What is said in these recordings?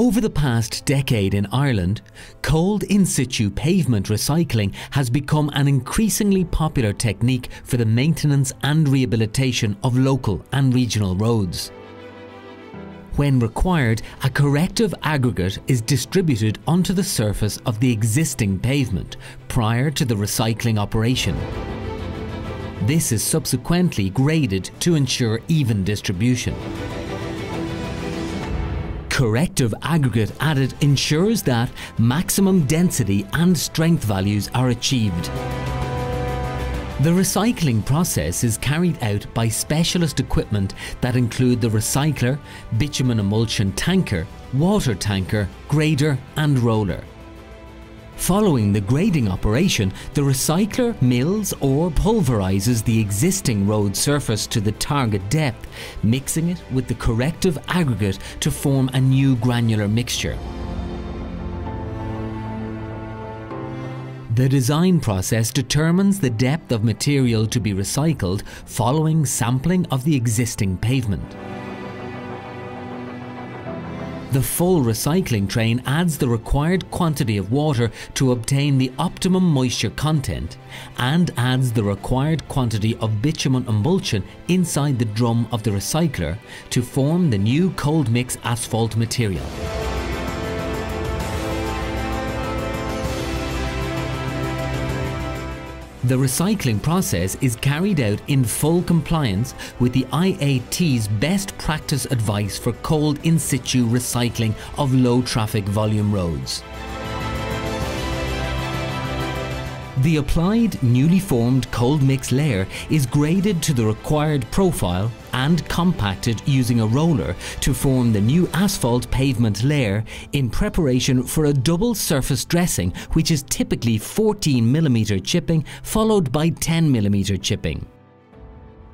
Over the past decade in Ireland, cold in situ pavement recycling has become an increasingly popular technique for the maintenance and rehabilitation of local and regional roads. When required, a corrective aggregate is distributed onto the surface of the existing pavement prior to the recycling operation. This is subsequently graded to ensure even distribution corrective aggregate added ensures that maximum density and strength values are achieved. The recycling process is carried out by specialist equipment that include the recycler, bitumen emulsion tanker, water tanker, grader and roller. Following the grading operation, the recycler mills or pulverizes the existing road surface to the target depth, mixing it with the corrective aggregate to form a new granular mixture. The design process determines the depth of material to be recycled following sampling of the existing pavement. The full recycling train adds the required quantity of water to obtain the optimum moisture content and adds the required quantity of bitumen emulsion inside the drum of the recycler to form the new cold mix asphalt material. The recycling process is carried out in full compliance with the IAT's best practice advice for cold in situ recycling of low traffic volume roads. The applied newly formed cold mix layer is graded to the required profile and compacted using a roller to form the new asphalt pavement layer in preparation for a double surface dressing which is typically 14mm chipping followed by 10mm chipping.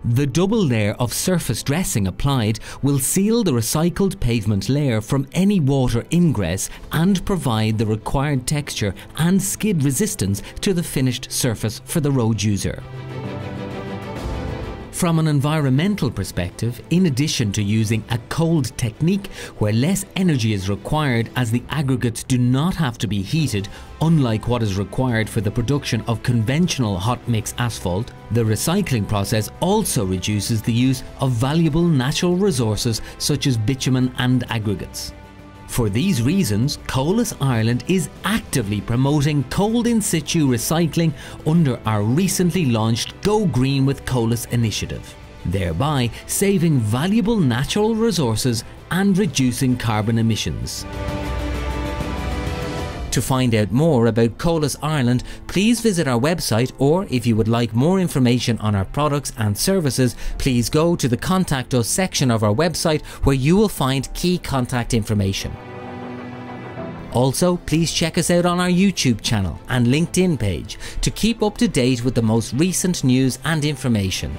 The double layer of surface dressing applied will seal the recycled pavement layer from any water ingress and provide the required texture and skid resistance to the finished surface for the road user. From an environmental perspective, in addition to using a cold technique where less energy is required as the aggregates do not have to be heated, unlike what is required for the production of conventional hot mix asphalt, the recycling process also reduces the use of valuable natural resources such as bitumen and aggregates. For these reasons, Colas Ireland is actively promoting cold in situ recycling under our recently launched Go Green with Colas initiative, thereby saving valuable natural resources and reducing carbon emissions. To find out more about Colas Ireland, please visit our website or if you would like more information on our products and services, please go to the Contact Us section of our website where you will find key contact information. Also, please check us out on our YouTube channel and LinkedIn page to keep up to date with the most recent news and information.